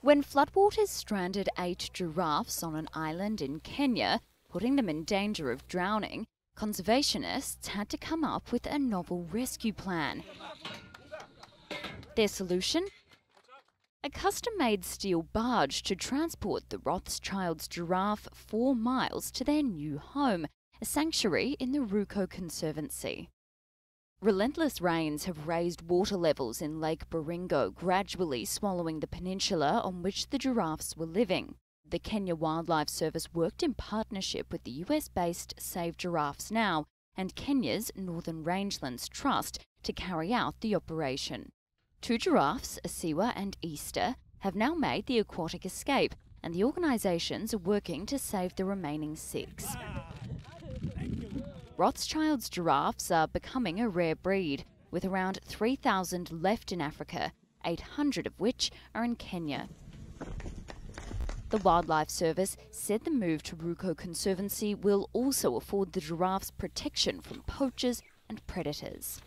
When floodwaters stranded eight giraffes on an island in Kenya, putting them in danger of drowning, conservationists had to come up with a novel rescue plan. Their solution? A custom made steel barge to transport the Rothschild's giraffe four miles to their new home, a sanctuary in the Ruko Conservancy. Relentless rains have raised water levels in Lake Baringo, gradually swallowing the peninsula on which the giraffes were living. The Kenya Wildlife Service worked in partnership with the US based Save Giraffes Now and Kenya's Northern Rangelands Trust to carry out the operation. Two giraffes, Asiwa and Easter, have now made the aquatic escape, and the organisations are working to save the remaining six. Rothschild's giraffes are becoming a rare breed, with around 3,000 left in Africa, 800 of which are in Kenya. The Wildlife Service said the move to Ruko Conservancy will also afford the giraffes protection from poachers and predators.